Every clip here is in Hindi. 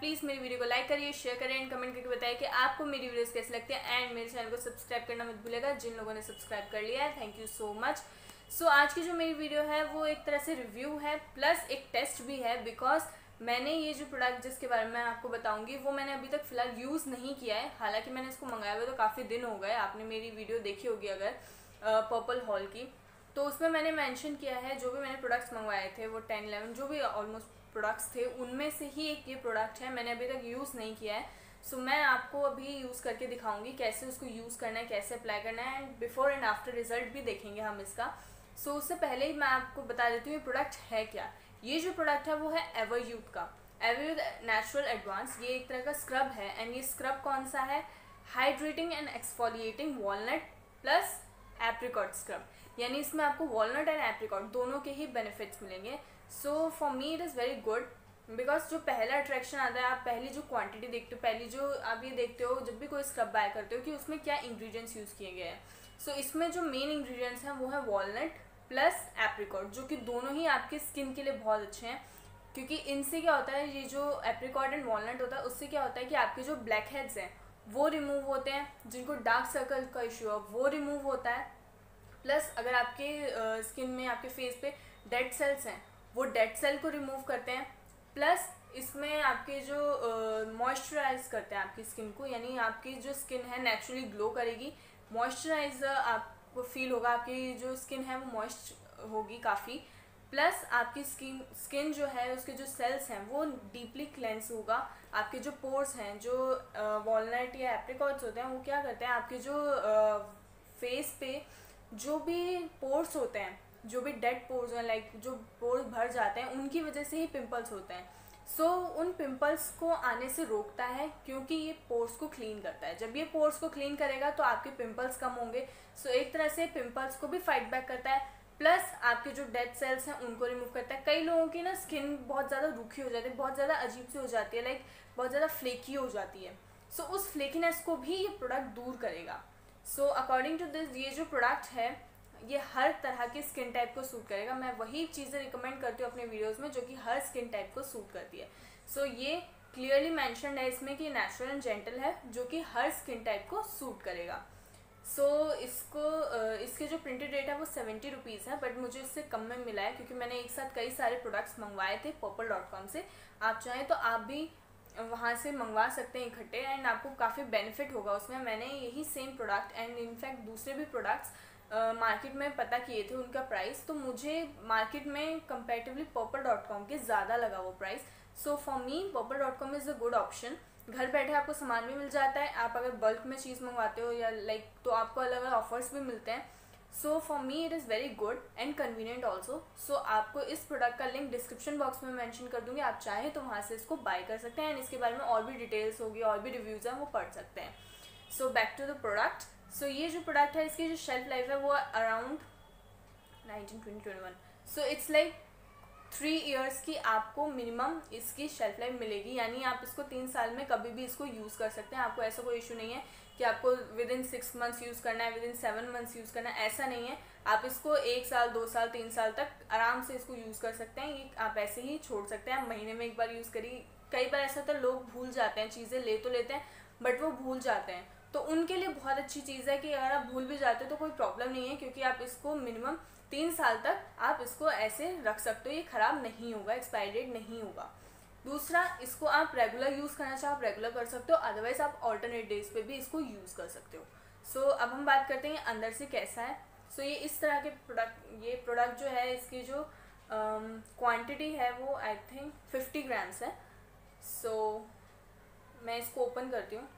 प्लीज़ मेरी वीडियो को लाइक करिए शेयर करें एंड कमेंट करके बताइए कि आपको मेरी वीडियोस कैसे लगती है एंड मेरे चैनल को सब्सक्राइब करना मत भूलेगा जिन लोगों ने सब्सक्राइब कर लिया है thank you so much so आज की जो मेरी वीडियो है, वो एक तरह से रिव्यू है प्लस एक टेस्ट भी है बिकॉज़ मैंने ये जो प्रोडक्ट जिसके बारे में आपको बताऊँगी, वो मैंने अभी तक फ़िलहाल यूज़ नहीं किया है। हालाँकि मैंने इसको मंगाया हुआ तो काफ़ी दिन हो गए, आपने मेरी वीडियो देखी होगी अगर पर्पल हॉल की। तो उसमें मैंने मेंशन किया है, जो भी मैंने प्रोडक्ट्स मंगवाए थे, वो टेन इलेवन जो भी ऑलमोस्ट प्रोडक्ट्स थे उनमें से ही एक ये प्रोडक्ट है मैंने अभी तक यूज़ नहीं किया है। सो so, मैं आपको अभी यूज़ करके दिखाऊँगी कैसे उसको यूज़ करना है कैसे अप्लाई करना है and before and after result भी देखेंगे हम इसका। सो so, उससे पहले ही मैं आपको बता देती हूँ ये प्रोडक्ट है क्या। ये जो प्रोडक्ट है वो है एवर यूथ का। एवर यूथ नेचुरल एडवांस ये एक तरह का स्क्रब है। एंड ये स्क्रब कौन सा है? Hydrating and exfoliating walnut plus apricot scrub यानी इसमें आपको वॉलनट एंड एप्रिकॉट दोनों के ही बेनिफिट्स मिलेंगे। So for me it is very good because जो पहला अट्रैक्शन आता है, आप पहली जो क्वांटिटी देखते हो, पहली जो आप ये देखते हो, जब भी कोई स्क्रब बाय करते हो कि उसमें क्या इंग्रेडिएंट्स यूज़ किए गए हैं। सो इसमें जो मेन इंग्रेडिएंट्स हैं, वो है वॉलनट प्लस एप्रिकॉट जो कि दोनों ही आपके स्किन के लिए बहुत अच्छे हैं। क्योंकि इनसे क्या होता है, ये जो एप्रिकॉट एंड वॉलनट होता है, उससे क्या होता है कि आपके जो ब्लैक हेड्स हैं, वो रिमूव होते हैं, जिनको डार्क सर्कल का इशू है, वो रिमूव होता है। प्लस अगर आपके स्किन में आपके फेस पे डेड सेल्स हैं वो डेड सेल को रिमूव करते हैं। प्लस इसमें आपके जो मॉइस्चराइज uh, करते हैं आपकी स्किन को यानी आपकी जो स्किन है नेचुरली ग्लो करेगी। मॉइस्चराइज आपको फील होगा आपकी जो स्किन है वो मॉइस्ट होगी काफ़ी। प्लस आपकी स्किन स्किन जो है उसके जो सेल्स हैं वो डीपली क्लेंस होगा। आपके जो पोर्स हैं जो वॉलनट या एप्रिकॉट्स होते हैं वो क्या करते हैं आपके जो फेस पे जो भी पोर्स होते हैं जो भी डेड पोर्स हैं लाइक जो पोर्स भर जाते हैं उनकी वजह से ही पिंपल्स होते हैं। सो so, उन पिंपल्स को आने से रोकता है क्योंकि ये पोर्स को क्लीन करता है। जब ये पोर्स को क्लीन करेगा तो आपके पिंपल्स कम होंगे। सो so, एक तरह से पिंपल्स को भी फाइट बैक करता है। प्लस आपके जो डेड सेल्स हैं उनको रिमूव करता है। कई लोगों की ना स्किन बहुत ज़्यादा रूखी हो जाती है बहुत ज़्यादा अजीब सी हो जाती है लाइक बहुत ज़्यादा फ्लेकी हो जाती है। सो so, उस फ्लेकीनेस को भी ये प्रोडक्ट दूर करेगा। सो अकॉर्डिंग टू दिस ये जो प्रोडक्ट है ये हर तरह के स्किन टाइप को सूट करेगा। मैं वही चीज़ें रिकमेंड करती हूँ अपने वीडियोस में जो कि हर स्किन टाइप को सूट करती है। सो so, ये क्लियरली मैंशन है इसमें कि नेचुरल एंड जेंटल है जो कि हर स्किन टाइप को सूट करेगा। सो so, इसको इसके जो प्रिंटेड रेट है वो सेवेंटी रुपीज़ है बट मुझे इससे कम में मिला है क्योंकि मैंने एक साथ कई सारे प्रोडक्ट्स मंगवाए थे पर्पल डॉट कॉम से। आप चाहें तो आप भी वहाँ से मंगवा सकते हैं इकट्ठे एंड आपको काफ़ी बेनिफिट होगा। उसमें मैंने यही सेम प्रोडक्ट एंड इनफैक्ट दूसरे भी प्रोडक्ट्स मार्केट में पता किए थे उनका प्राइस तो मुझे मार्केट में कंपेरेटिवली पर्पल डॉट कॉम के ज़्यादा लगा वो price so for me Purplle dot com is a good option घर बैठे आपको सामान भी मिल जाता है। आप अगर बल्क में चीज़ मंगवाते हो या लाइक like, तो आपको अलग अलग ऑफर्स भी मिलते हैं। So for me it is very good and convenient also so आपको इस प्रोडक्ट का लिंक डिस्क्रिप्शन बॉक्स में मैंशन कर दूँगी। आप चाहें तो वहाँ से इसको बाय कर सकते हैं। एंड इसके बारे में और भी डिटेल्स होगी, और भी रिव्यूज़ हैं, वो पढ़ सकते हैं। So back to the product so ये जो प्रोडक्ट है, इसकी जो शेल्फ लाइफ है, वो around nineteen twenty twenty one so it's like three years की आपको मिनिमम इसकी शेल्फ लाइफ मिलेगी। यानी आप इसको तीन साल में कभी भी इसको यूज़ कर सकते हैं। आपको ऐसा कोई इशू नहीं है कि आपको within six months use करना है within seven months use करना है। ऐसा नहीं है। आप इसको एक साल, दो साल, तीन साल तक आराम से इसको यूज़ कर सकते हैं। ये आप ऐसे ही छोड़ सकते हैं। आप महीने में एक बार यूज़ करिए। कई बार ऐसा होता है, लोग भूल जाते हैं, चीज़ें ले तो लेते हैं बट वो भूल जाते हैं। तो उनके लिए बहुत अच्छी चीज़ है कि अगर आप भूल भी जाते हो तो कोई प्रॉब्लम नहीं है क्योंकि आप इसको मिनिमम तीन साल तक आप इसको ऐसे रख सकते हो ये ख़राब नहीं होगा एक्सपायरी डेट नहीं होगा। दूसरा इसको आप रेगुलर यूज़ करना चाहो आप रेगुलर कर सकते हो अदरवाइज़ आप ऑल्टरनेट डेज़ पे भी इसको यूज़ कर सकते हो। सो so, अब हम बात करते हैं अंदर से कैसा है। सो so, ये इस तरह के प्रोडक्ट ये प्रोडक्ट जो है इसकी जो क्वांटिटी um, है वो आई थिंक फिफ्टी ग्राम्स है। सो so, मैं इसको ओपन करती हूँ।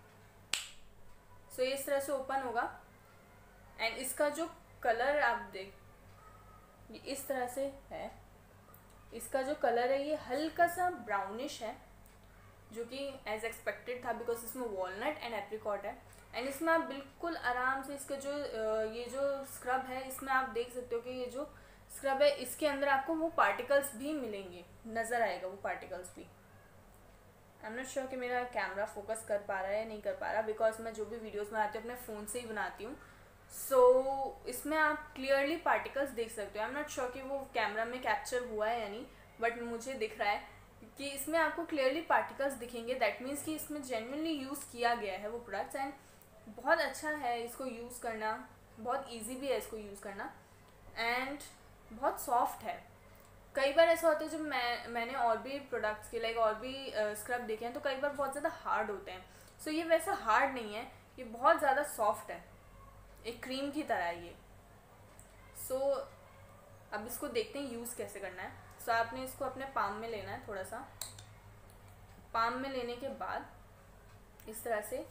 सो ये इस तरह से ओपन होगा। एंड इसका जो कलर आप देख, ये इस तरह से है। इसका जो कलर है, ये हल्का सा ब्राउनिश है, जो कि एज एक्सपेक्टेड था बिकॉज़ इसमें वॉलनट एंड एप्रिकॉट है। एंड इसमें आप बिल्कुल आराम से इसका जो ये जो स्क्रब है, इसमें आप देख सकते हो कि ये जो स्क्रब है, इसके अंदर आपको वो पार्टिकल्स भी मिलेंगे। नज़र आएगा वो पार्टिकल्स भी। आई एम नॉट श्योर कि मेरा कैमरा फोकस कर पा रहा है या नहीं कर पा रहा बिकॉज़ मैं जो भी वीडियोस बनाती हूँ अपने फ़ोन से ही बनाती हूँ। सो so, इसमें आप क्लियरली पार्टिकल्स देख सकते हो। आई एम नॉट श्योर कि वो कैमरा में कैप्चर हुआ है या नहीं बट मुझे दिख रहा है कि इसमें आपको क्लियरली पार्टिकल्स दिखेंगे। दैट मीन्स कि इसमें जेनवनली यूज़ किया गया है वो प्रोडक्ट्स एंड बहुत अच्छा है इसको यूज़ करना। बहुत ईजी भी है इसको यूज़ करना। एंड बहुत सॉफ्ट है। कई बार ऐसा होता है जब मैं मैंने और भी प्रोडक्ट्स के लाइक और भी स्क्रब देखे हैं तो कई बार बहुत ज़्यादा हार्ड होते हैं। सो so, ये वैसा हार्ड नहीं है ये बहुत ज़्यादा सॉफ्ट है। एक क्रीम की तरह ये। सो so, अब इसको देखते हैं यूज़ कैसे करना है। सो so, आपने इसको अपने पाम में लेना है थोड़ा सा। पाम में लेने के बाद इस तरह से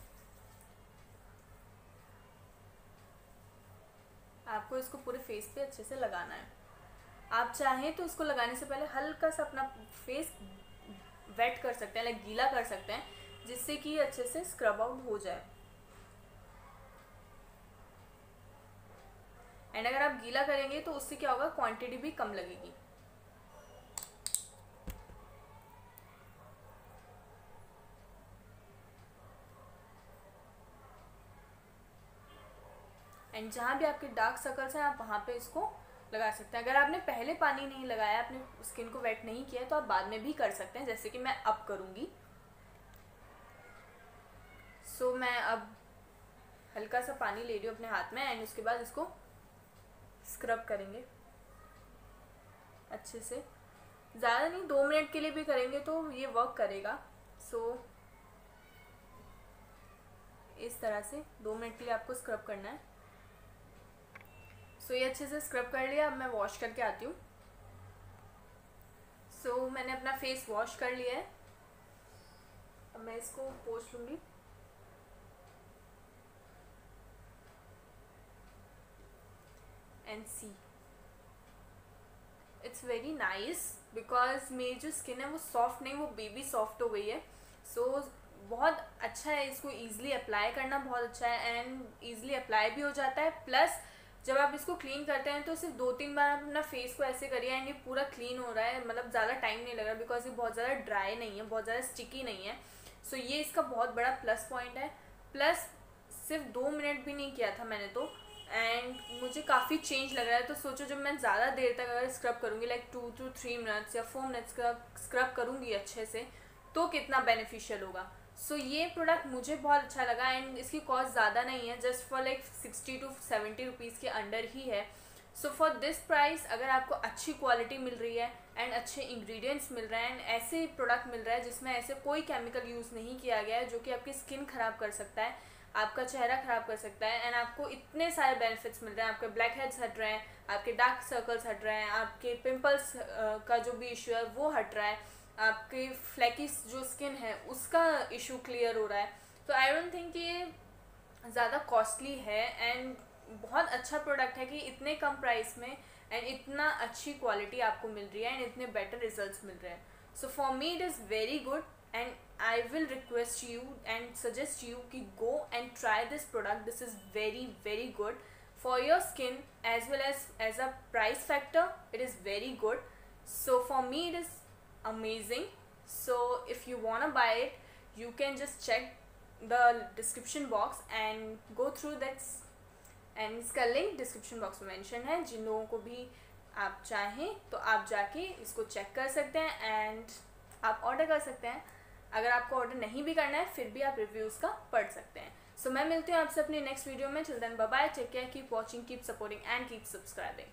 आपको इसको पूरे फेस पे अच्छे से लगाना है। आप चाहें तो इसको लगाने से पहले हल्का सा अपना फेस वेट कर सकते हैं लाइक गीला कर सकते हैं, जिससे कि अच्छे से स्क्रब आउट हो जाए। एंड अगर आप गीला करेंगे तो उससे क्या होगा क्वांटिटी भी कम लगेगी। एंड जहाँ भी आपके डार्क सर्कल्स हैं, आप वहाँ पे इसको लगा सकते हैं। अगर आपने पहले पानी नहीं लगाया अपने स्किन को वेट नहीं किया तो आप बाद में भी कर सकते हैं जैसे कि मैं अब करूँगी। सो so, मैं अब हल्का सा पानी ले रही हूँ अपने हाथ में एंड उसके बाद इसको स्क्रब करेंगे। अच्छे से। ज़्यादा नहीं दो मिनट के लिए भी करेंगे तो ये वर्क करेगा। सो so, इस तरह से दो मिनट के लिए आपको स्क्रब करना है। सो ये अच्छे से स्क्रब कर लिया। अब मैं वॉश करके आती हूँ। सो so, मैंने अपना फेस वॉश कर लिया है। अब मैं इसको पोछ लूँगी। And see it's very nice because मेरी जो स्किन है वो सॉफ्ट नहीं वो बेबी सॉफ्ट हो गई है। सो so, बहुत अच्छा है इसको ईजिली अप्लाई करना बहुत अच्छा है। एंड ईजिली अप्लाई भी हो जाता है। प्लस जब आप इसको क्लीन करते हैं तो सिर्फ़ दो तीन बार आप अपना फेस को ऐसे करिए एंड ये पूरा क्लीन हो रहा है। मतलब ज़्यादा टाइम नहीं लग रहा बिकॉज़ ये बहुत ज़्यादा ड्राई नहीं है बहुत ज़्यादा स्टिकी नहीं है। सो so, ये इसका बहुत बड़ा प्लस पॉइंट है। प्लस सिर्फ़ दो मिनट भी नहीं किया था मैंने तो। एंड मुझे काफ़ी चेंज लग रहा है। तो सोचो जब मैं ज़्यादा देर तक अगर स्क्रब करूँगी like two two three minutes या फोर मिनट्स स्क्रब स्क्रब करूँगी अच्छे से तो कितना बेनिफिशियल होगा। सो so, ये प्रोडक्ट मुझे बहुत अच्छा लगा एंड इसकी कॉस्ट ज़्यादा नहीं है just for like sixty two seventy rupees के अंडर ही है। सो फॉर दिस प्राइस अगर आपको अच्छी क्वालिटी मिल रही है एंड अच्छे इंग्रेडिएंट्स मिल रहे हैं एंड ऐसे प्रोडक्ट मिल रहा है जिसमें ऐसे कोई केमिकल यूज़ नहीं किया गया है जो कि आपकी स्किन ख़राब कर सकता है आपका चेहरा ख़राब कर सकता है एंड आपको इतने सारे बेनिफिट्स मिल रहे हैं। आपके ब्लैक हेड्स हट रहे हैं आपके डार्क सर्कल्स हट रहे हैं आपके पिंपल्स का जो भी इशू है वो हट रहा है। आपकी फ्लैकी जो स्किन है, उसका इशू क्लियर हो रहा है। तो आई डोंट थिंक ये ज़्यादा कॉस्टली है एंड बहुत अच्छा प्रोडक्ट है कि इतने कम प्राइस में एंड इतना अच्छी क्वालिटी आपको मिल रही है एंड इतने बेटर रिज़ल्ट मिल रहे हैं। So for me it is very good and I will request you and suggest you कि go and try this product this is very very good for your skin as well as as a price factor it is very good so for me it is amazing. So if you wanna buy it, you can just check the description box and go through that and इसका लिंक डिस्क्रिप्शन बॉक्स में मेंशन है। जिन लोगों को भी आप चाहें तो आप जाके इसको चेक कर सकते हैं एंड आप ऑर्डर कर सकते हैं। अगर आपको ऑर्डर नहीं भी करना है फिर भी आप रिव्यूज़ का पढ़ सकते हैं। सो so, मैं मिलती हूँ आपसे अपनी नेक्स्ट वीडियो में। Children bye take care keep watching keep supporting and keep subscribing